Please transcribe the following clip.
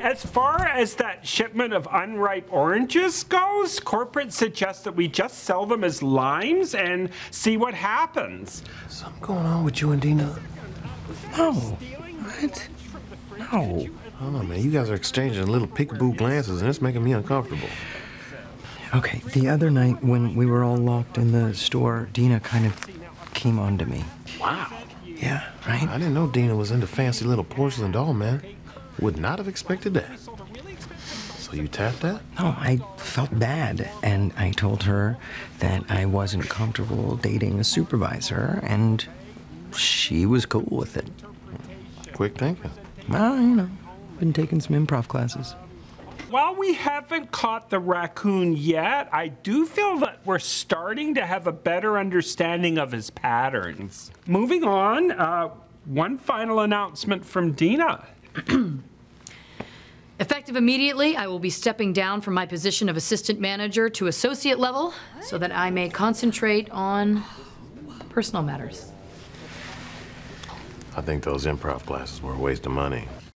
As far as that shipment of unripe oranges goes, corporate suggests that we just sell them as limes and see what happens. Something going on with you and Dina? No. What? No. I don't know, man. You guys are exchanging little peekaboo glances, and it's making me uncomfortable. Okay, the other night when we were all locked in the store, Dina kind of came on to me. Wow. Yeah, right? I didn't know Dina was into fancy little porcelain doll, man. Would not have expected that. So you tapped that? No, I felt bad, and I told her that I wasn't comfortable dating a supervisor, and she was cool with it. Quick thinking. Well, you know, been taking some improv classes. While we haven't caught the raccoon yet, I do feel that we're starting to have a better understanding of his patterns. Moving on, uh, one final announcement from Dina. Effective immediately, I will be stepping down from my position of assistant manager to associate level so that I may concentrate on personal matters. I think those improv classes were a waste of money.